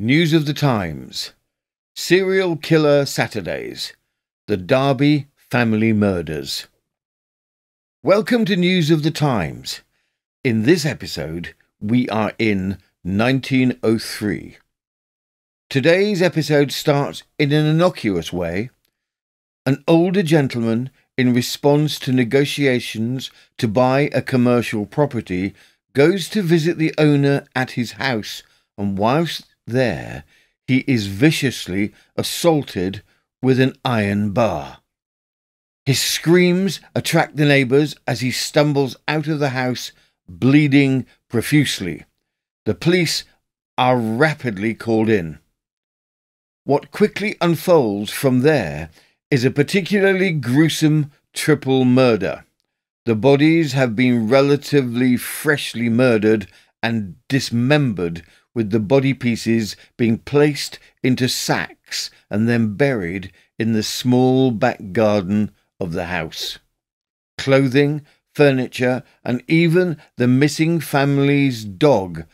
News of the Times Serial Killer Saturdays The Darby Family Murders. Welcome to News of the Times. In this episode, we are in 1903. Today's episode starts in an innocuous way. An older gentleman, in response to negotiations to buy a commercial property, goes to visit the owner at his house, and whilst there, he is viciously assaulted with an iron bar. His screams attract the neighbours as he stumbles out of the house, bleeding profusely. The police are rapidly called in. What quickly unfolds from there is a particularly gruesome triple murder. The bodies have been relatively freshly murdered and dismembered with the body pieces being placed into sacks and then buried in the small back garden of the house. Clothing, furniture, and even the missing family's dog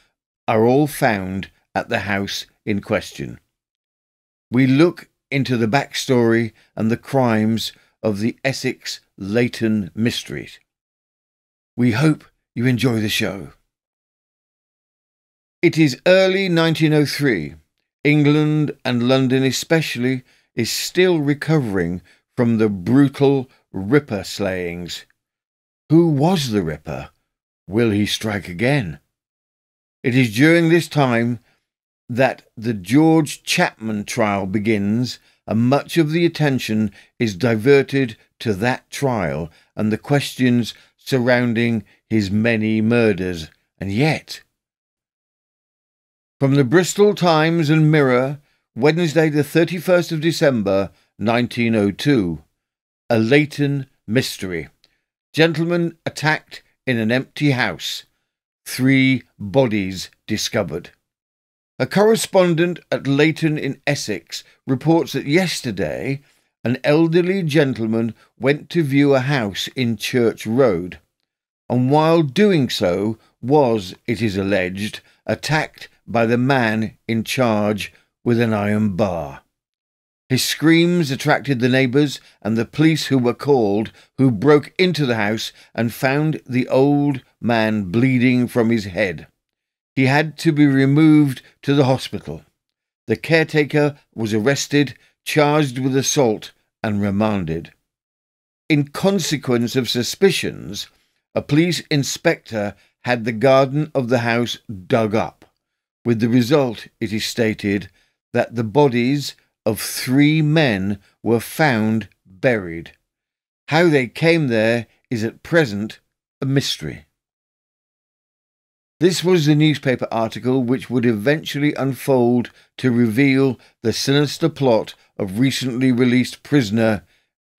are all found at the house in question. We look into the backstory and the crimes of the Essex Leyton mystery. We hope you enjoy the show. It is early 1903. England and London especially is still recovering from the brutal Ripper slayings. Who was the Ripper? Will he strike again? It is during this time that the George Chapman trial begins, and much of the attention is diverted to that trial and the questions surrounding his many murders. And yet, from the Bristol Times and Mirror, Wednesday, the 31st of December, 1902. A Leyton Mystery. Gentleman attacked in an empty house. Three bodies discovered. A correspondent at Leyton in Essex reports that yesterday an elderly gentleman went to view a house in Church Road, and while doing so was, it is alleged, attacked by the man in charge with an iron bar. His screams attracted the neighbours and the police who were called, who broke into the house and found the old man bleeding from his head. He had to be removed to the hospital. The caretaker was arrested, charged with assault, and remanded. In consequence of suspicions, a police inspector had the garden of the house dug up with the result, it is stated, that the bodies of three men were found buried. How they came there is at present a mystery. This was the newspaper article which would eventually unfold to reveal the sinister plot of recently released prisoner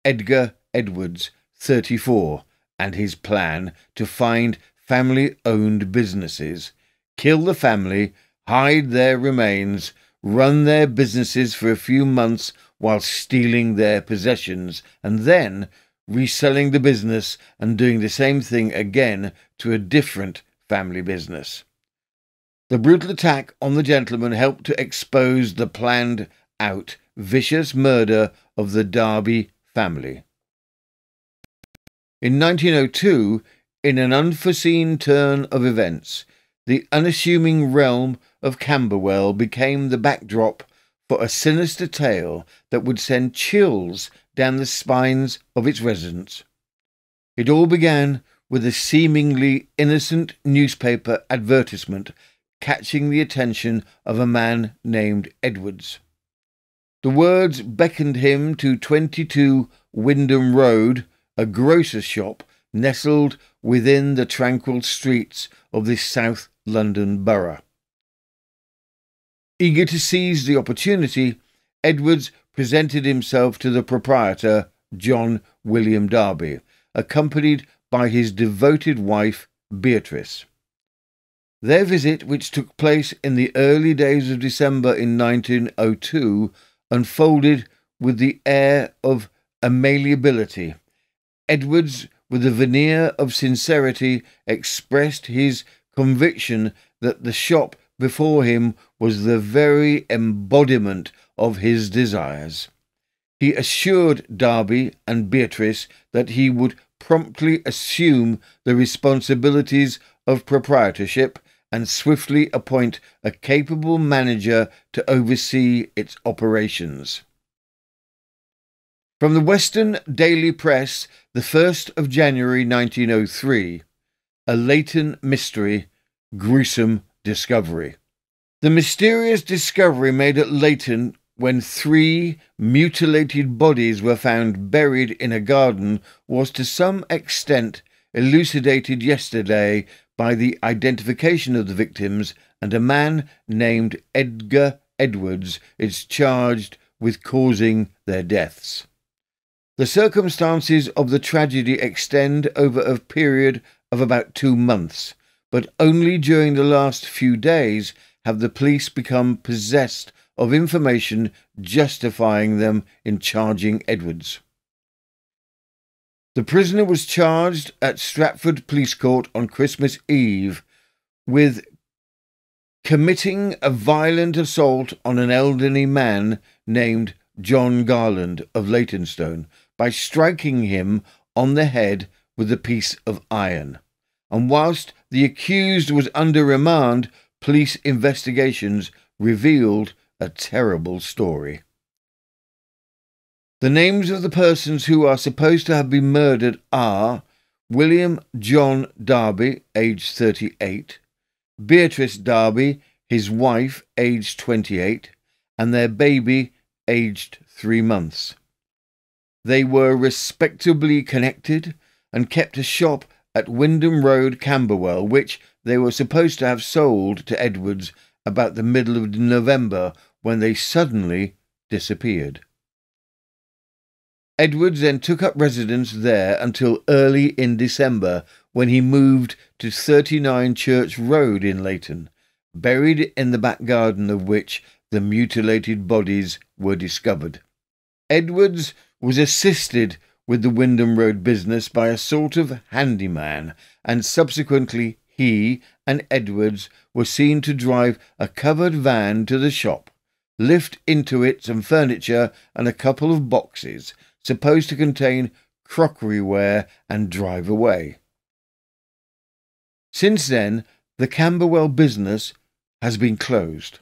Edgar Edwards, 34, and his plan to find family owned businesses, kill the family, hide their remains, run their businesses for a few months while stealing their possessions, and then reselling the business and doing the same thing again to a different family business. The brutal attack on the gentleman helped to expose the planned out vicious murder of the Darby family. In 1902, in an unforeseen turn of events, the unassuming realm of Camberwell became the backdrop for a sinister tale that would send chills down the spines of its residents. It all began with a seemingly innocent newspaper advertisement catching the attention of a man named Edwards. The words beckoned him to 22 Wyndham Road, a grocer's shop nestled within the tranquil streets of this South London borough. Eager to seize the opportunity, Edwards presented himself to the proprietor, John William Darby, accompanied by his devoted wife, Beatrice. Their visit, which took place in the early days of December in 1902, unfolded with the air of amiability. Edwards, with a veneer of sincerity, expressed his conviction that the shop before him was the very embodiment of his desires. He assured Darby and Beatrice that he would promptly assume the responsibilities of proprietorship and swiftly appoint a capable manager to oversee its operations. From the Western Daily Press, the 1st of January 1903, a Leyton mystery, gruesome discovery. The mysterious discovery made at Leyton when three mutilated bodies were found buried in a garden was to some extent elucidated yesterday by the identification of the victims, and a man named Edgar Edwards is charged with causing their deaths. The circumstances of the tragedy extend over a period of about two months, but only during the last few days have the police become possessed of information justifying them in charging Edwards. The prisoner was charged at Stratford Police Court on Christmas Eve with committing a violent assault on an elderly man named John Garland of Leytonstone by striking him on the head with a piece of iron. And whilst the accused was under remand, police investigations revealed a terrible story. The names of the persons who are supposed to have been murdered are William John Darby, aged 38, Beatrice Darby, his wife, aged 28, and their baby, aged three months. They were respectably connected and kept a shop at Wyndham Road, Camberwell, which they were supposed to have sold to Edwards about the middle of November when they suddenly disappeared. Edwards then took up residence there until early in December when he moved to 39 Church Road in Leyton, buried in the back garden of which the mutilated bodies were discovered. Edwards was assisted with the Wyndham Road business by a sort of handyman, and subsequently he and Edwards were seen to drive a covered van to the shop, lift into it some furniture and a couple of boxes supposed to contain crockeryware and drive away. Since then, the Camberwell business has been closed.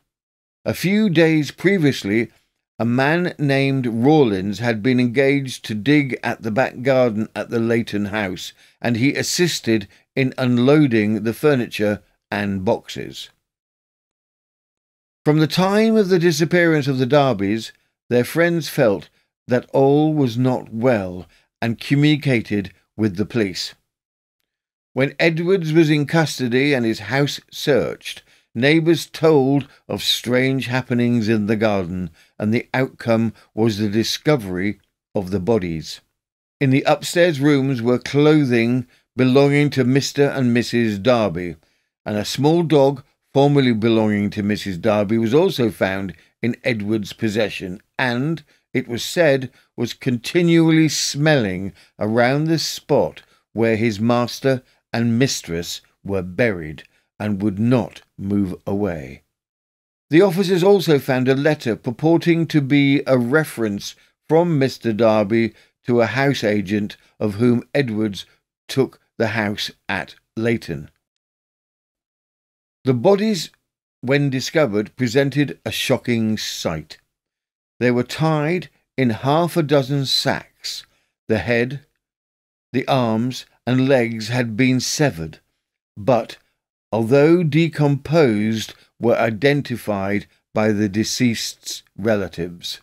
A few days previously, a man named Rawlins had been engaged to dig at the back garden at the Leyton house, and he assisted in unloading the furniture and boxes. From the time of the disappearance of the Darbys, their friends felt that all was not well and communicated with the police. When Edwards was in custody and his house searched, Neighbours told of strange happenings in the garden, and the outcome was the discovery of the bodies. In the upstairs rooms were clothing belonging to Mr. and Mrs. Darby, and a small dog formerly belonging to Mrs. Darby was also found in Edward's possession, and, it was said, was continually smelling around the spot where his master and mistress were buried and would not move away. The officers also found a letter purporting to be a reference from Mr. Darby to a house agent of whom Edwards took the house at Leyton. The bodies, when discovered, presented a shocking sight. They were tied in half a dozen sacks. The head, the arms, and legs had been severed, but although decomposed, were identified by the deceased's relatives.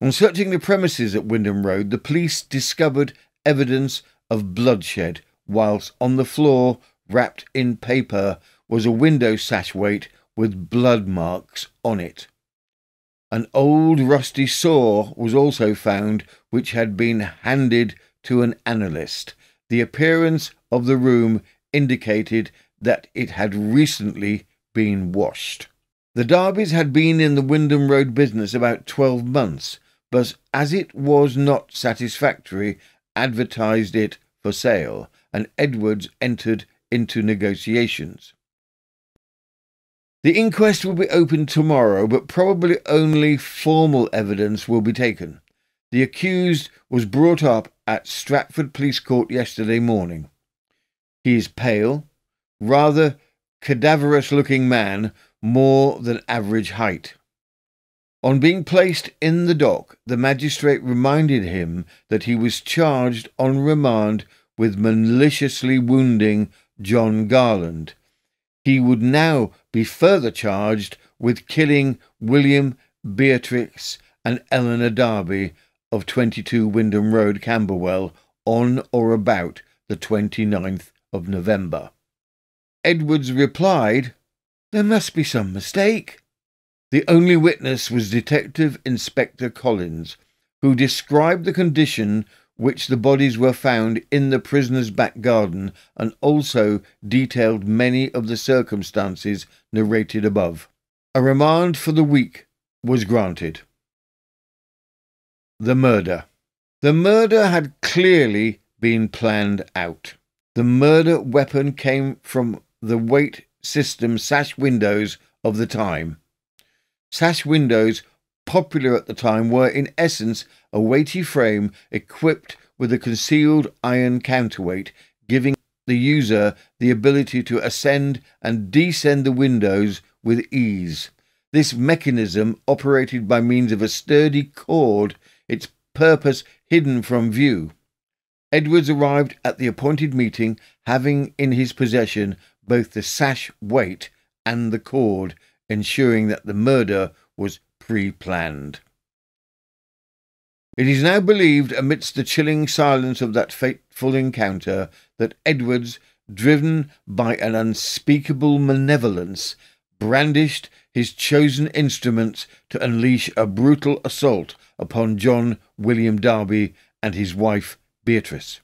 On searching the premises at Wyndham Road, the police discovered evidence of bloodshed, whilst on the floor, wrapped in paper, was a window sash weight with blood marks on it. An old rusty saw was also found, which had been handed to an analyst. The appearance of the room indicated that it had recently been washed. The Darbys had been in the Wyndham Road business about twelve months, but as it was not satisfactory, advertised it for sale, and Edwards entered into negotiations. The inquest will be opened tomorrow, but probably only formal evidence will be taken. The accused was brought up at Stratford Police Court yesterday morning. He is pale, rather cadaverous looking man, more than average height. On being placed in the dock, the magistrate reminded him that he was charged on remand with maliciously wounding John Garland. He would now be further charged with killing William, Beatrix, and Eleanor Darby of 22 Wyndham Road, Camberwell, on or about the 29th of November. Edwards replied, There must be some mistake. The only witness was Detective Inspector Collins, who described the condition which the bodies were found in the prisoner's back garden and also detailed many of the circumstances narrated above. A remand for the week was granted. The murder. The murder had clearly been planned out. The murder weapon came from the weight system sash windows of the time. Sash windows, popular at the time, were in essence a weighty frame equipped with a concealed iron counterweight, giving the user the ability to ascend and descend the windows with ease. This mechanism operated by means of a sturdy cord, its purpose hidden from view. Edwards arrived at the appointed meeting having in his possession both the sash weight and the cord, ensuring that the murder was pre planned. It is now believed, amidst the chilling silence of that fateful encounter, that Edwards, driven by an unspeakable malevolence, brandished his chosen instruments to unleash a brutal assault upon John William Darby and his wife Beatrice.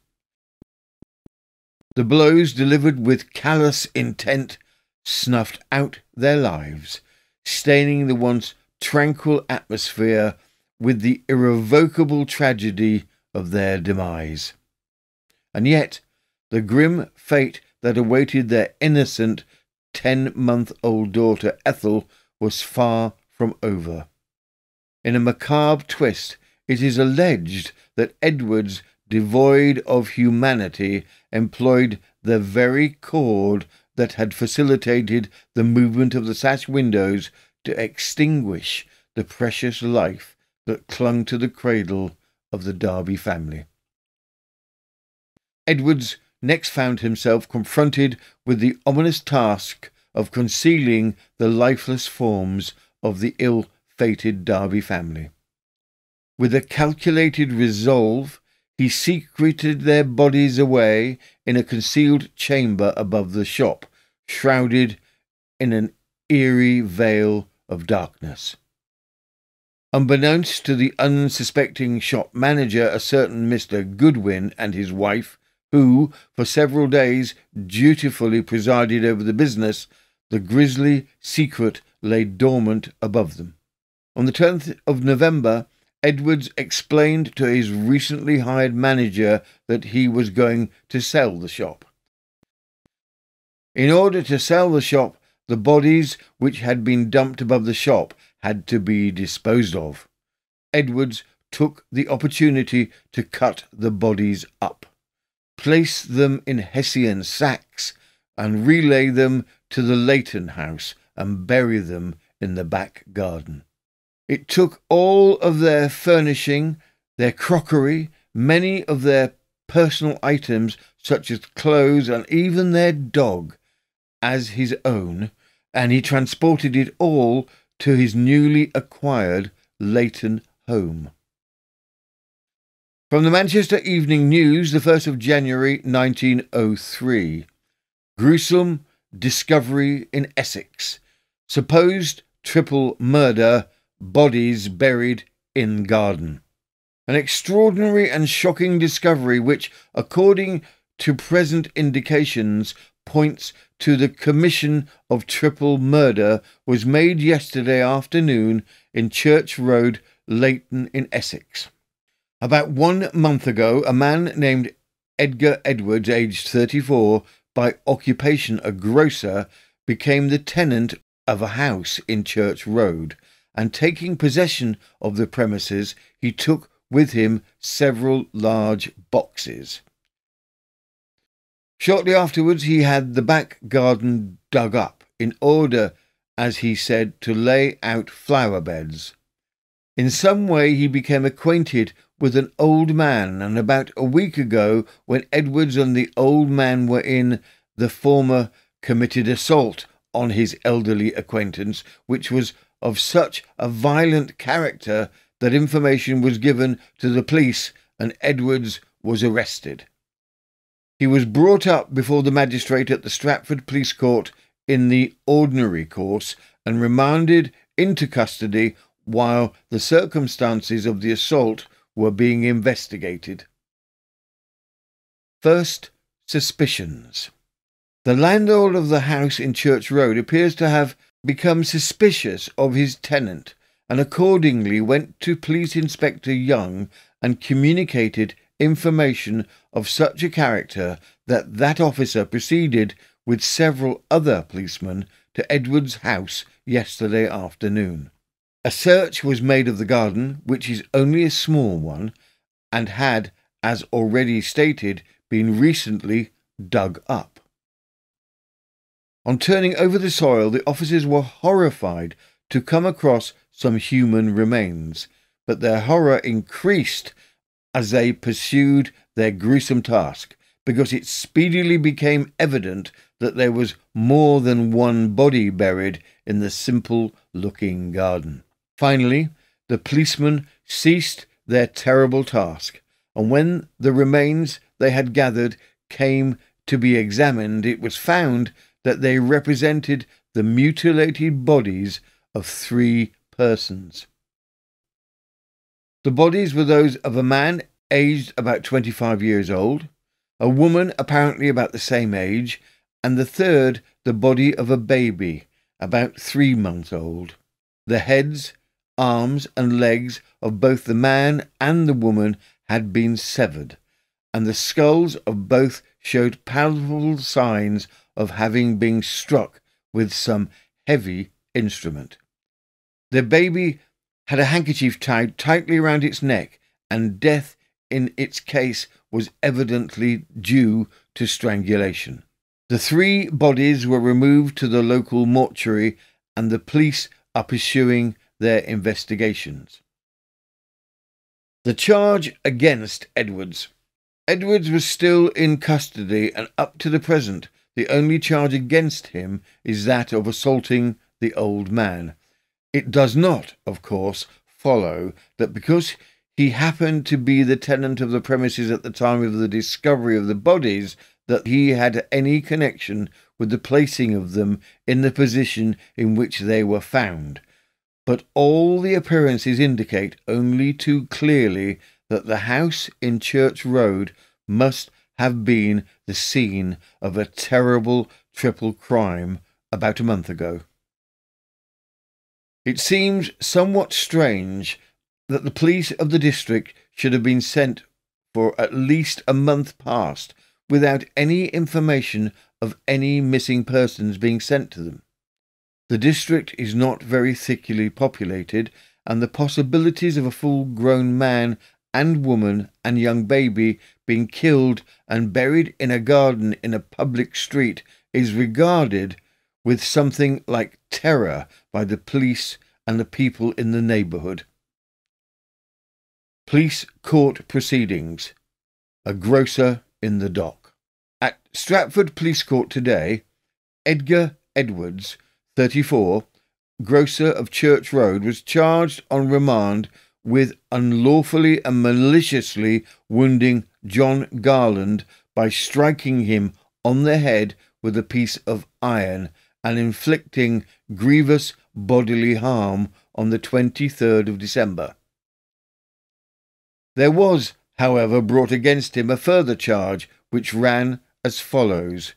The blows delivered with callous intent snuffed out their lives, staining the once tranquil atmosphere with the irrevocable tragedy of their demise. And yet, the grim fate that awaited their innocent ten month old daughter Ethel was far from over. In a macabre twist, it is alleged that Edwards, devoid of humanity, employed the very cord that had facilitated the movement of the sash windows to extinguish the precious life that clung to the cradle of the Darby family. Edwards next found himself confronted with the ominous task of concealing the lifeless forms of the ill fated Darby family. With a calculated resolve, he secreted their bodies away in a concealed chamber above the shop, shrouded in an eerie veil of darkness. Unbeknownst to the unsuspecting shop manager, a certain Mr. Goodwin and his wife, who, for several days, dutifully presided over the business, the grisly secret lay dormant above them. On the 10th of November, Edwards explained to his recently hired manager that he was going to sell the shop. In order to sell the shop, the bodies which had been dumped above the shop had to be disposed of. Edwards took the opportunity to cut the bodies up, place them in Hessian sacks, and relay them to the Leyton house and bury them in the back garden. It took all of their furnishing, their crockery, many of their personal items such as clothes and even their dog as his own, and he transported it all to his newly acquired Leyton home. From the Manchester Evening News, the 1st of January 1903. Gruesome discovery in Essex. Supposed triple murder bodies buried in garden. An extraordinary and shocking discovery which, according to present indications, points to the commission of triple murder was made yesterday afternoon in Church Road, Leyton in Essex. About one month ago, a man named Edgar Edwards, aged 34, by occupation a grocer, became the tenant of a house in Church Road, and taking possession of the premises, he took with him several large boxes. Shortly afterwards, he had the back garden dug up in order, as he said, to lay out flower beds. In some way, he became acquainted with an old man, and about a week ago, when Edwards and the old man were in, the former committed assault on his elderly acquaintance, which was of such a violent character that information was given to the police and Edwards was arrested. He was brought up before the magistrate at the Stratford Police Court in the ordinary course and remanded into custody while the circumstances of the assault were being investigated. First, suspicions. The landlord of the house in Church Road appears to have become suspicious of his tenant and accordingly went to Police Inspector Young and communicated information of such a character that that officer proceeded with several other policemen to Edward's house yesterday afternoon. A search was made of the garden, which is only a small one, and had, as already stated, been recently dug up. On turning over the soil, the officers were horrified to come across some human remains, but their horror increased as they pursued their gruesome task, because it speedily became evident that there was more than one body buried in the simple looking garden. Finally, the policemen ceased their terrible task, and when the remains they had gathered came to be examined, it was found that they represented the mutilated bodies of three persons. The bodies were those of a man aged about 25 years old, a woman apparently about the same age, and the third the body of a baby about three months old. The heads, arms, and legs of both the man and the woman had been severed, and the skulls of both showed palpable signs of having been struck with some heavy instrument. The baby had a handkerchief tied tightly round its neck, and death in its case was evidently due to strangulation. The three bodies were removed to the local mortuary, and the police are pursuing their investigations. The charge against Edwards. Edwards was still in custody, and up to the present, the only charge against him is that of assaulting the old man. It does not, of course, follow that because he happened to be the tenant of the premises at the time of the discovery of the bodies, that he had any connection with the placing of them in the position in which they were found but all the appearances indicate only too clearly that the house in Church Road must have been the scene of a terrible triple crime about a month ago. It seems somewhat strange that the police of the district should have been sent for at least a month past without any information of any missing persons being sent to them. The district is not very thickly populated, and the possibilities of a full grown man and woman and young baby being killed and buried in a garden in a public street is regarded with something like terror by the police and the people in the neighbourhood. Police court proceedings. A grocer in the dock. At Stratford Police Court today, Edgar Edwards 34, grocer of Church Road, was charged on remand with unlawfully and maliciously wounding John Garland by striking him on the head with a piece of iron and inflicting grievous bodily harm on the 23rd of December. There was, however, brought against him a further charge which ran as follows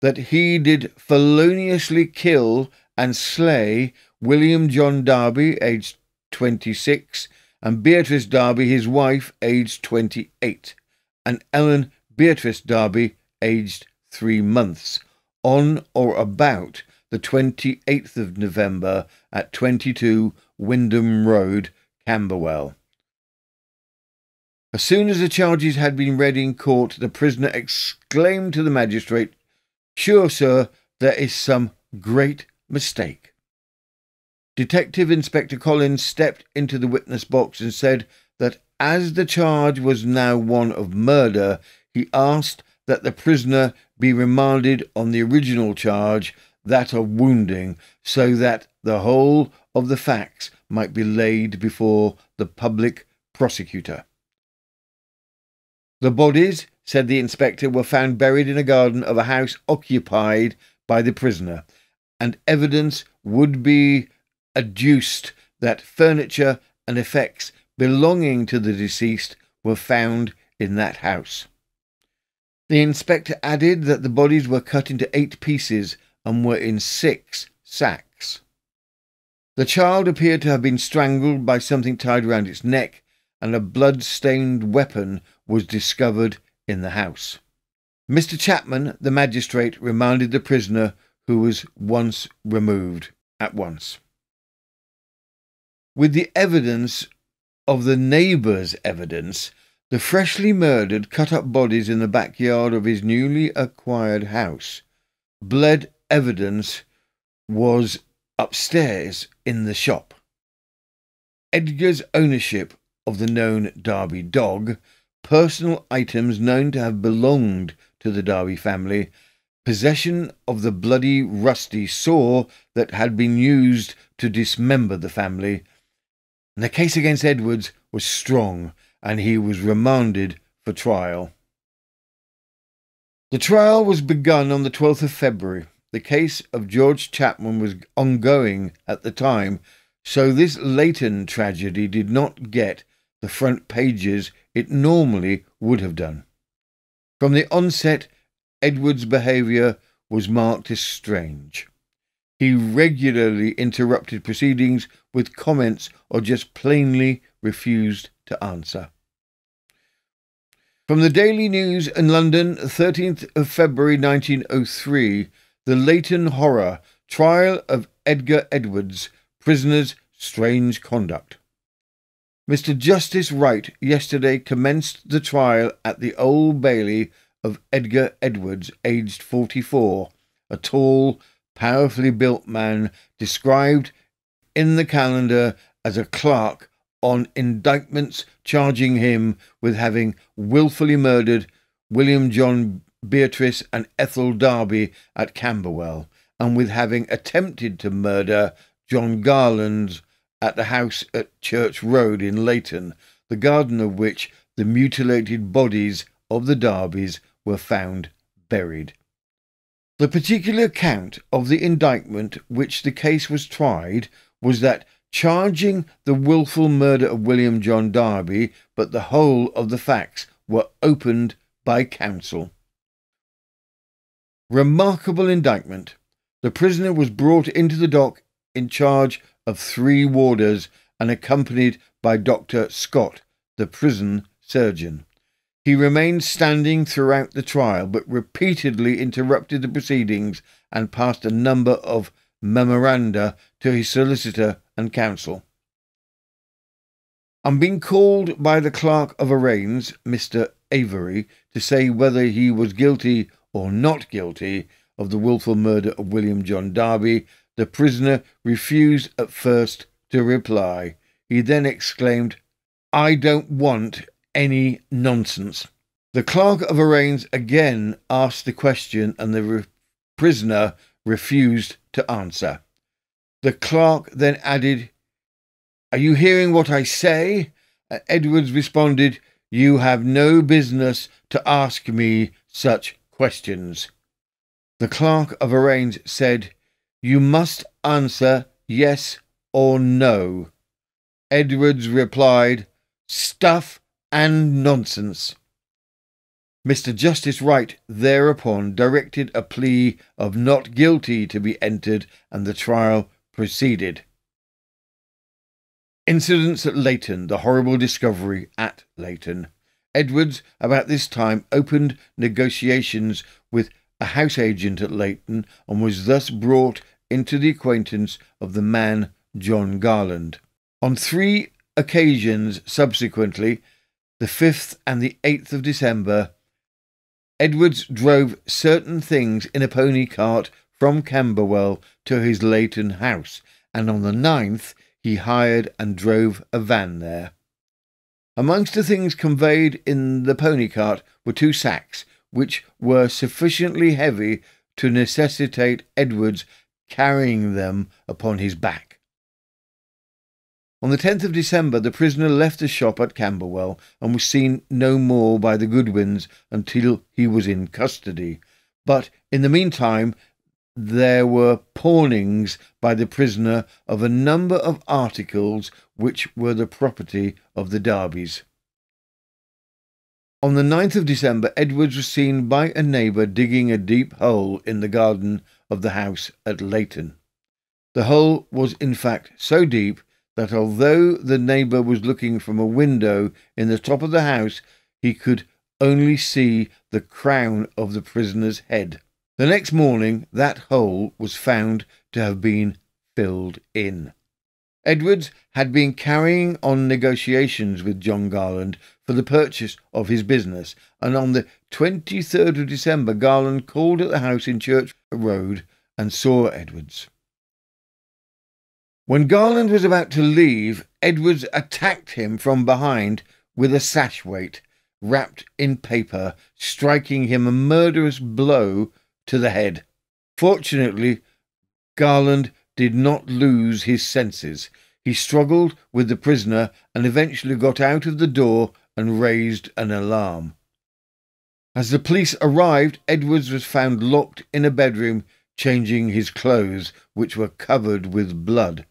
that he did feloniously kill and slay William John Darby, aged 26, and Beatrice Darby, his wife, aged 28, and Ellen Beatrice Darby, aged three months, on or about the 28th of November at 22 Wyndham Road, Camberwell. As soon as the charges had been read in court, the prisoner exclaimed to the magistrate, Sure, sir, there is some great mistake. Detective Inspector Collins stepped into the witness box and said that as the charge was now one of murder, he asked that the prisoner be remanded on the original charge, that of wounding, so that the whole of the facts might be laid before the public prosecutor. The bodies, said the inspector, were found buried in a garden of a house occupied by the prisoner, and evidence would be adduced that furniture and effects belonging to the deceased were found in that house. The inspector added that the bodies were cut into eight pieces and were in six sacks. The child appeared to have been strangled by something tied round its neck, and a blood-stained weapon was discovered in the house. Mr. Chapman, the magistrate, remanded the prisoner who was once removed at once. With the evidence of the neighbours' evidence, the freshly murdered cut up bodies in the backyard of his newly acquired house. Blood evidence was upstairs in the shop. Edgar's ownership of the known Darby dog personal items known to have belonged to the Darby family, possession of the bloody rusty saw that had been used to dismember the family. And the case against Edwards was strong, and he was remanded for trial. The trial was begun on the 12th of February. The case of George Chapman was ongoing at the time, so this Leyton tragedy did not get the front pages it normally would have done. From the onset, Edward's behaviour was marked as strange. He regularly interrupted proceedings with comments or just plainly refused to answer. From the Daily News in London, 13th of February 1903, the Leyton Horror, Trial of Edgar Edwards, Prisoner's Strange Conduct. Mr. Justice Wright yesterday commenced the trial at the Old Bailey of Edgar Edwards, aged 44, a tall, powerfully built man described in the calendar as a clerk on indictments charging him with having wilfully murdered William John Beatrice and Ethel Darby at Camberwell, and with having attempted to murder John Garland at the house at Church Road in Leyton, the garden of which the mutilated bodies of the Darbys were found buried. The particular count of the indictment which the case was tried was that charging the wilful murder of William John Darby, but the whole of the facts were opened by counsel. Remarkable indictment. The prisoner was brought into the dock in charge of three warders and accompanied by Dr. Scott, the prison surgeon. He remained standing throughout the trial, but repeatedly interrupted the proceedings and passed a number of memoranda to his solicitor and counsel. On being called by the clerk of arraigns, Mr. Avery, to say whether he was guilty or not guilty of the wilful murder of William John Darby, the prisoner refused at first to reply. He then exclaimed, I don't want any nonsense. The clerk of arraigns again asked the question, and the re- prisoner refused to answer. The clerk then added, Are you hearing what I say? Edwards responded, You have no business to ask me such questions. The clerk of arraigns said, you must answer yes or no. Edwards replied, Stuff and nonsense. Mr. Justice Wright thereupon directed a plea of not guilty to be entered, and the trial proceeded. Incidents at Leyton, the horrible discovery at Leyton. Edwards, about this time, opened negotiations with a house agent at Leyton and was thus brought into the acquaintance of the man John Garland. On three occasions subsequently, the 5th and the 8th of December, Edwards drove certain things in a pony cart from Camberwell to his Leyton house, and on the 9th he hired and drove a van there. Amongst the things conveyed in the pony cart were two sacks, which were sufficiently heavy to necessitate Edwards carrying them upon his back. On the 10th of December, the prisoner left the shop at Camberwell and was seen no more by the Goodwins until he was in custody. But in the meantime, there were pawnings by the prisoner of a number of articles which were the property of the Darbys. On the 9th of December, Edwards was seen by a neighbour digging a deep hole in the garden of the house at Leyton. The hole was in fact so deep that although the neighbour was looking from a window in the top of the house, he could only see the crown of the prisoner's head. The next morning, that hole was found to have been filled in. Edwards had been carrying on negotiations with John Garland for the purchase of his business, and on the 23rd of December, Garland called at the house in Church Road and saw Edwards. When Garland was about to leave, Edwards attacked him from behind with a sash weight wrapped in paper, striking him a murderous blow to the head. Fortunately, Garland did not lose his senses. He struggled with the prisoner and eventually got out of the door and raised an alarm. As the police arrived, Edwards was found locked in a bedroom changing his clothes, which were covered with blood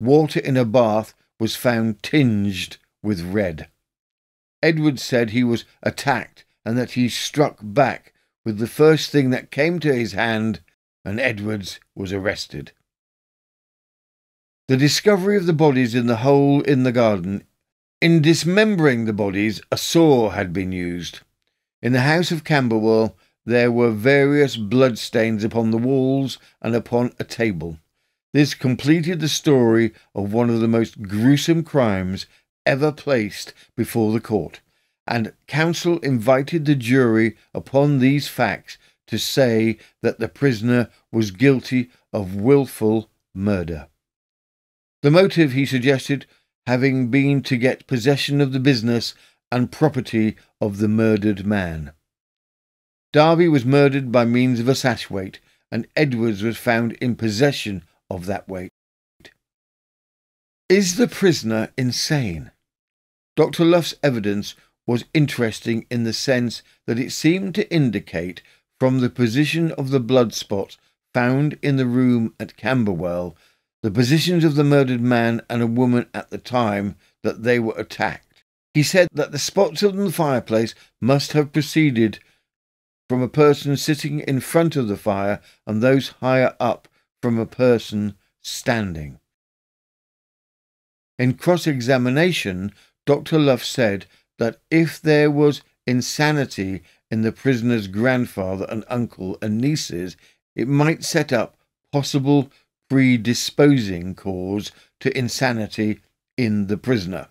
water in a bath was found tinged with red. Edwards said he was attacked and that he struck back with the first thing that came to his hand, and Edwards was arrested. The discovery of the bodies in the hole in the garden. In dismembering the bodies, a saw had been used. In the house of Camberwell, there were various bloodstains upon the walls and upon a table. This completed the story of one of the most gruesome crimes ever placed before the court, and counsel invited the jury upon these facts to say that the prisoner was guilty of wilful murder. The motive, he suggested, having been to get possession of the business and property of the murdered man. Darby was murdered by means of a sash weight, and Edwards was found in possession of that weight. Is the prisoner insane? Dr. Luff's evidence was interesting in the sense that it seemed to indicate from the position of the blood spots found in the room at Camberwell, the positions of the murdered man and a woman at the time that they were attacked. He said that the spots on the fireplace must have proceeded from a person sitting in front of the fire and those higher up from a person standing. In cross examination, Dr. Luff said that if there was insanity in the prisoner's grandfather and uncle and nieces, it might set up possible predisposing cause to insanity in the prisoner.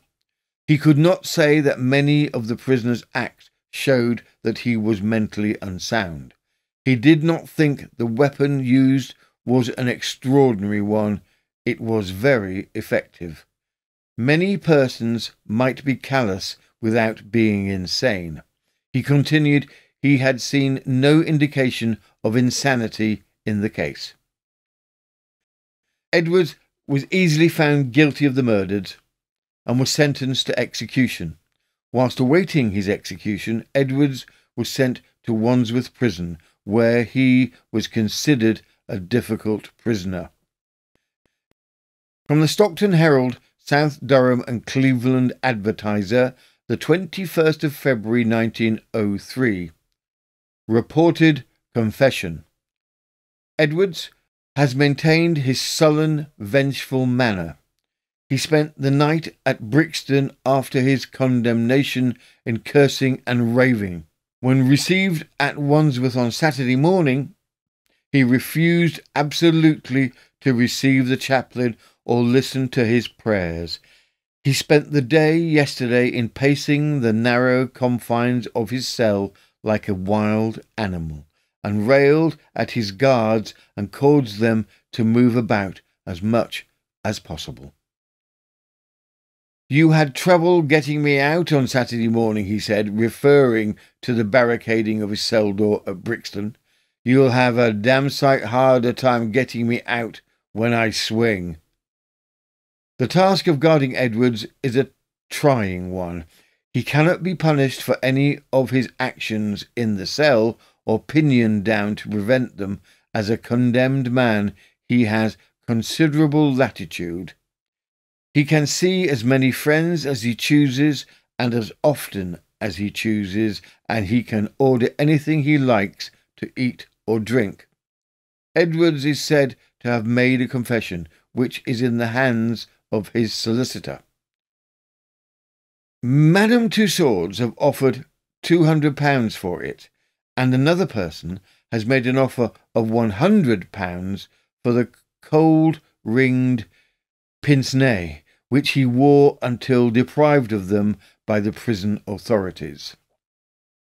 He could not say that many of the prisoner's acts showed that he was mentally unsound. He did not think the weapon used was an extraordinary one. It was very effective. Many persons might be callous without being insane. He continued he had seen no indication of insanity in the case. Edwards was easily found guilty of the murders and was sentenced to execution. Whilst awaiting his execution, Edwards was sent to Wandsworth Prison, where he was considered a difficult prisoner. From the Stockton Herald, South Durham and Cleveland Advertiser, the 21st of February 1903. Reported confession. Edwards has maintained his sullen, vengeful manner. He spent the night at Brixton after his condemnation in cursing and raving. When received at Wandsworth on Saturday morning, He refused absolutely to receive the chaplain or listen to his prayers. He spent the day yesterday in pacing the narrow confines of his cell like a wild animal, and railed at his guards and caused them to move about as much as possible. You had trouble getting me out on Saturday morning, he said, referring to the barricading of his cell door at Brixton. You'll have a damn sight harder time getting me out when I swing. The task of guarding Edwards is a trying one. He cannot be punished for any of his actions in the cell or pinioned down to prevent them. As a condemned man, he has considerable latitude. He can see as many friends as he chooses and as often as he chooses, and he can order anything he likes to eat or drink. Edwards is said to have made a confession, which is in the hands of his solicitor. Madame Tussauds have offered £200 for it, and another person has made an offer of £100 for the cold ringed pince nez, which he wore until deprived of them by the prison authorities.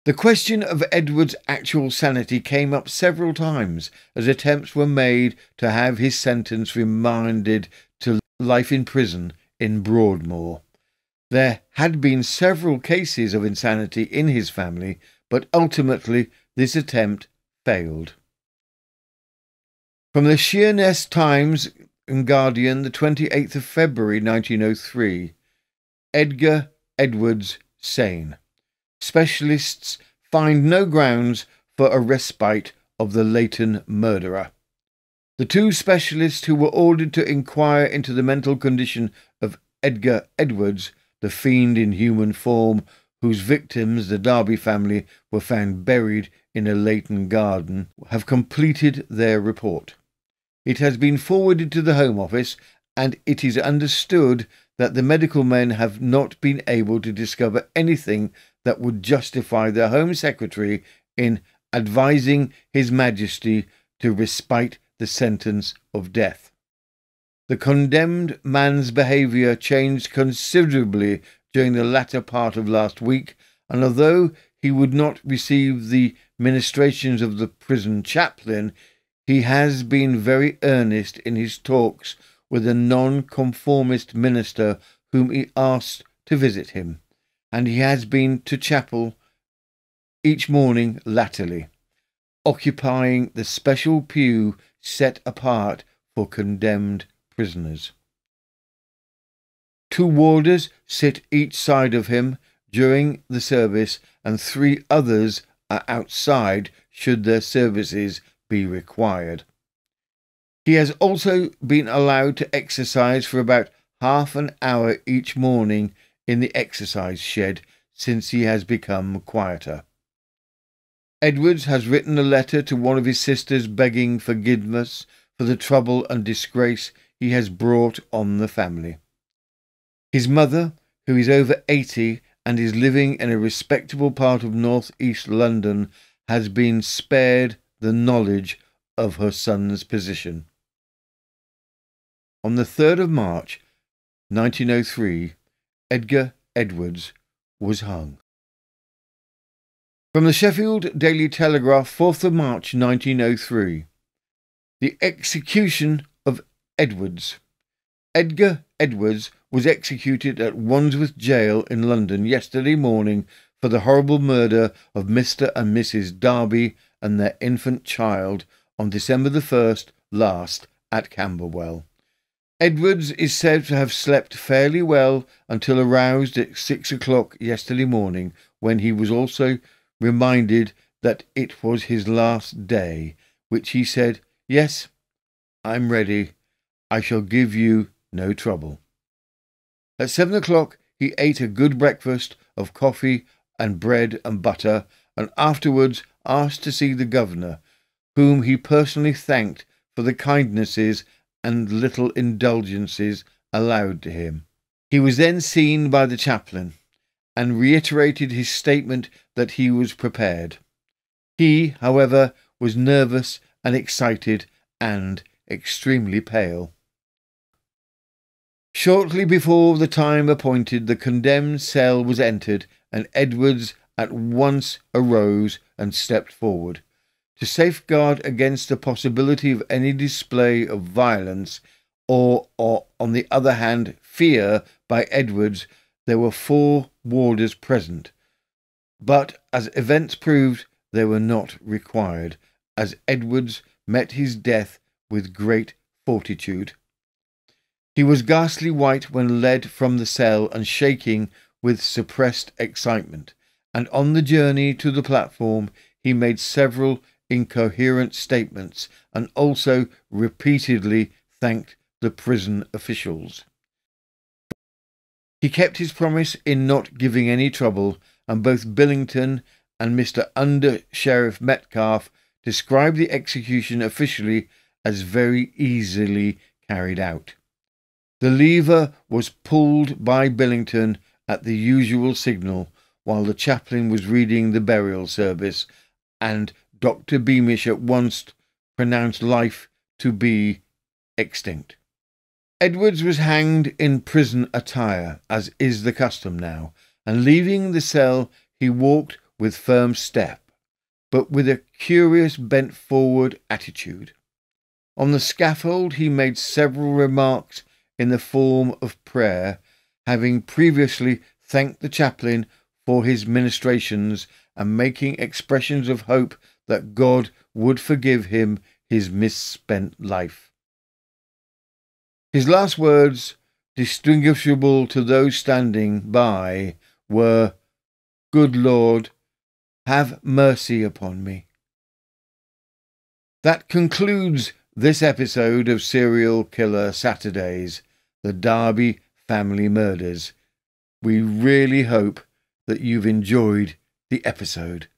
The question of Edward's actual sanity came up several times as attempts were made to have his sentence remanded to life in prison in Broadmoor. There had been several cases of insanity in his family, but ultimately this attempt failed. From the Sheerness Times and Guardian, the 28th of February 1903, Edgar Edwards sane. Specialists find no grounds for a respite of the Leyton murderer. The two specialists who were ordered to inquire into the mental condition of Edgar Edwards, the fiend in human form, whose victims, the Darby family, were found buried in a Leyton garden, have completed their report. It has been forwarded to the Home Office, and it is understood that the medical men have not been able to discover anything that would justify the Home Secretary in advising His Majesty to respite the sentence of death. The condemned man's behaviour changed considerably during the latter part of last week, and although he would not receive the ministrations of the prison chaplain, he has been very earnest in his talks with a nonconformist minister whom he asked to visit him, and he has been to chapel each morning latterly, occupying the special pew set apart for condemned prisoners. Two warders sit each side of him during the service, and three others are outside should their services be required. He has also been allowed to exercise for about half an hour each morning in the exercise shed since he has become quieter. Edwards has written a letter to one of his sisters begging forgiveness for the trouble and disgrace he has brought on the family. His mother, who is over 80 and is living in a respectable part of north east London, has been spared the knowledge of her son's position. On the 3rd of March 1903, Edgar Edwards was hung. From the Sheffield Daily Telegraph, 4th of March 1903. The execution of Edwards. Edgar Edwards was executed at Wandsworth Jail in London yesterday morning for the horrible murder of Mr. and Mrs. Darby and their infant child on December the 1st last at Camberwell. Edwards is said to have slept fairly well until aroused at six o'clock yesterday morning, when he was also reminded that it was his last day, which he said, Yes, I'm ready. I shall give you no trouble. At seven o'clock he ate a good breakfast of coffee and bread and butter, and afterwards asked to see the governor, whom he personally thanked for the kindnesses and little indulgences allowed to him. He was then seen by the chaplain, and reiterated his statement that he was prepared. He, however, was nervous and excited and extremely pale. Shortly before the time appointed, the condemned cell was entered, and Edwards at once arose and stepped forward. To safeguard against the possibility of any display of violence, or, or on the other hand, fear by Edwards, there were four warders present. But as events proved, they were not required, as Edwards met his death with great fortitude. He was ghastly white when led from the cell and shaking with suppressed excitement, and on the journey to the platform he made several incoherent statements and also repeatedly thanked the prison officials. He kept his promise in not giving any trouble, and both Billington and Mr. Under Sheriff Metcalfe described the execution officially as very easily carried out. The lever was pulled by Billington at the usual signal while the chaplain was reading the burial service, and Dr. Beamish at once pronounced life to be extinct. Edwards was hanged in prison attire, as is the custom now, and leaving the cell he walked with firm step, but with a curious bent forward attitude. On the scaffold he made several remarks in the form of prayer, having previously thanked the chaplain for his ministrations and making expressions of hope that God would forgive him his misspent life. His last words, distinguishable to those standing by, were, Good Lord, have mercy upon me. That concludes this episode of Serial Killer Saturdays, the Darby family murders. We really hope that you've enjoyed the episode.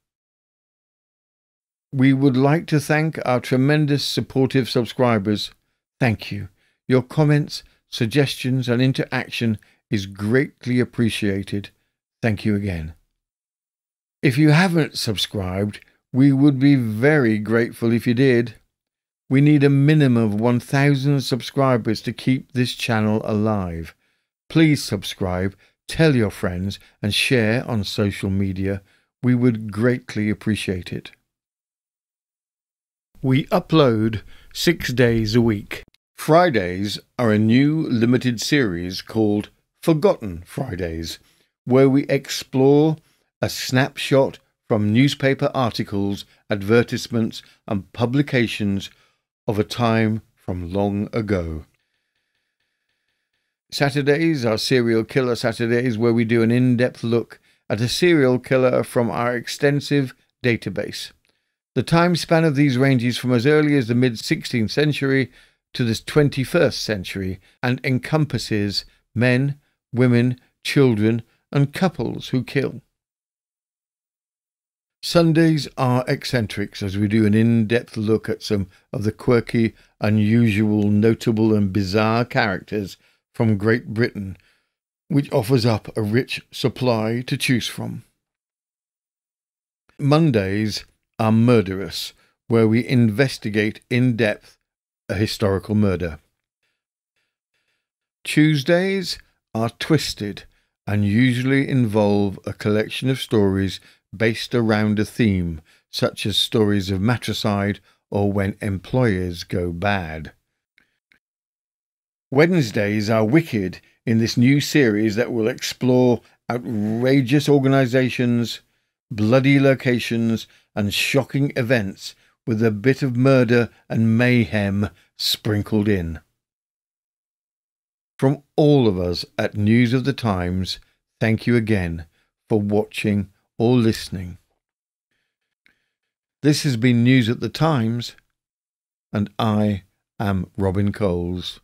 We would like to thank our tremendous supportive subscribers. Thank you. Your comments, suggestions, and interaction is greatly appreciated. Thank you again. If you haven't subscribed, we would be very grateful if you did. We need a minimum of 1,000 subscribers to keep this channel alive. Please subscribe, tell your friends, and share on social media. We would greatly appreciate it. We upload six days a week. Fridays are a new limited series called Forgotten Fridays, where we explore a snapshot from newspaper articles, advertisements, and publications of a time from long ago. Saturdays are Serial Killer Saturdays, where we do an in depth look at a serial killer from our extensive database. The time span of these ranges from as early as the mid 16th century to the 21st century and encompasses men, women, children, and couples who kill. Sundays are eccentrics as we do an in depth look at some of the quirky, unusual, notable, and bizarre characters from Great Britain, which offers up a rich supply to choose from. Mondays are murderous, where we investigate in depth a historical murder. Tuesdays are twisted and usually involve a collection of stories based around a theme, such as stories of matricide or when employers go bad. Wednesdays are wicked in this new series that will explore outrageous organizations, bloody locations, and shocking events with a bit of murder and mayhem sprinkled in. From all of us at News of the Times, thank you again for watching or listening. This has been News at the Times, and I am Robin Coles.